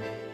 thank you